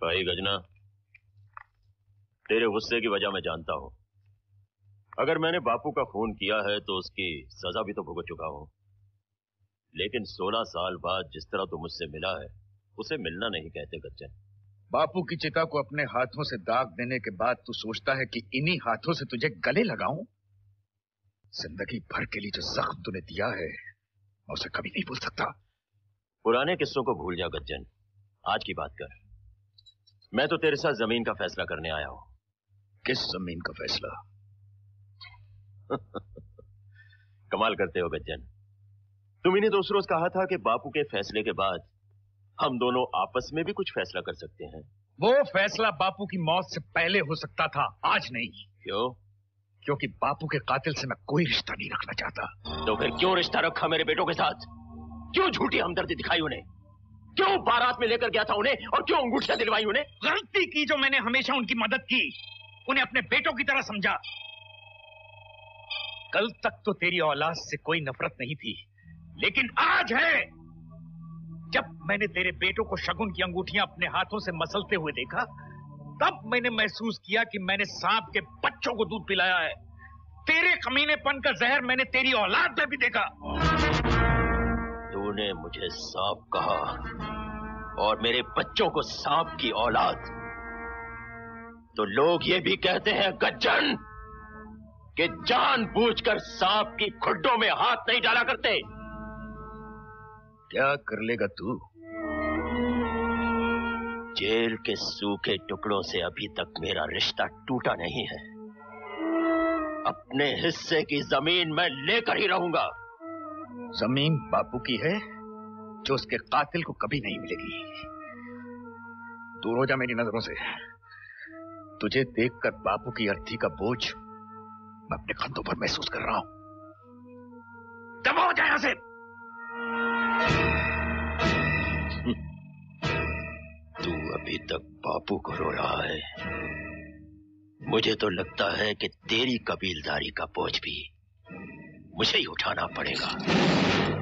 भाई गजना तेरे गुस्से की वजह मैं जानता हूँ। अगर मैंने बापू का खून किया है तो उसकी सजा भी तो भुगत चुका हूँ। लेकिन 16 साल बाद जिस तरह तू मुझसे मिला है उसे मिलना नहीं कहते गज्जन। बापू की चिता को अपने हाथों से दाग देने के बाद तू सोचता है कि इन्हीं हाथों से तुझे गले लगाऊँ? ज़िंदगी भर के लिए जो जख्म तूने दिया है मैं उसे कभी नहीं भूल सकता। पुराने किस्सों को भूल जा गज्जन। आज की बात कर। मैं तो तेरे साथ ज़मीन का फैसला करने आया हूँ। किस ज़मीन का फैसला? कमाल करते हो गज्जन तुम इन्हें दोस्त रोज कहा था कि बापू के फैसले के बाद हम दोनों आपस में भी कुछ फैसला कर सकते हैं। वो फैसला बापू की मौत से पहले हो सकता था आज नहीं। क्यों? क्योंकि बापू के कातिल से मैं कोई रिश्ता नहीं रखना चाहता। तो फिर क्यों रिश्ता रखा मेरे बेटों के साथ? क्यों झूठी हमदर्दी दिखाई उन्हें? क्यों बारात में लेकर गया था उन्हें? और क्यों अंगूठिया दिलवाई उन्हें? गलती की जो मैंने हमेशा उनकी मदद की, उन्हें अपने बेटों की तरह समझा। कल तक तो तेरी औलाद से कोई नफरत नहीं थी, लेकिन आज है, जब मैंने तेरे बेटों को शगुन की अंगूठियाँ अपने हाथों से मसलते हुए देखा, तब मैंने महसूस किया कि मैंने सांप के बच्चों को दूध पिलाया है। तेरे कमीनेपन का जहर मैंने तेरी औलाद में भी देखा। तूने मुझे सांप कहा और मेरे बच्चों को सांप की औलाद। तो लोग ये भी कहते हैं, गज्जन, कि जानबूझकर सांप की खुड्डों में हाथ नहीं डाला करते। क्या कर लेगा तू? जेल के सूखे टुकड़ों से अभी तक मेरा रिश्ता टूटा नहीं है। अपने हिस्से की ज़मीन मैं लेकर ही रहूँगा। ज़मीन बापू की है, जो उसके कातिल को कभी नहीं मिलेगी। दूर हो जा मेरी नज़रों से। तुझे देखकर बापू की अर्थी का बोझ मैं अपने कंधों पर महसूस कर रहा हूँ। दबा हो जाए से। तू अभी तक बापू को रो रहा है। मुझे तो लगता है कि तेरी कबीलदारी का बोझ भी मुझे ही उठाना पड़ेगा।